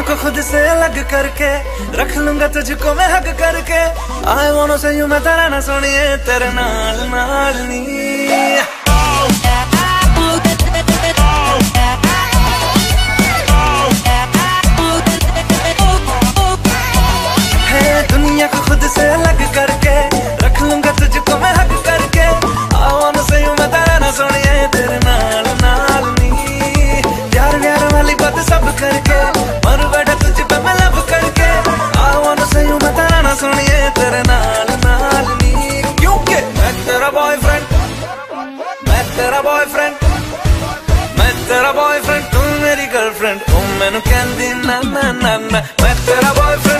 दुनिया को खुद से अलग करके रख लूँगा तुझको मैं हग करके। आए वांट टू से यू मैं तेरा ना सुनिए, तेरे नाल नाल नी। ਤੇਰਾ ਬॉयਫ੍ਰੈਂਡ ਮੈਂ ਤੇਰਾ ਬॉयਫ੍ਰੈਂਡ ਤੂੰ ਮੇਰੀ ਗਰਲਫ੍ਰੈਂਡ ਤੂੰ ਮੈਨੂੰ ਕਹਿੰਦੀ ਨਾ ਨਾ ਨਾ ਮੈਂ ਤੇਰਾ ਬॉयਫ੍ਰੈਂਡ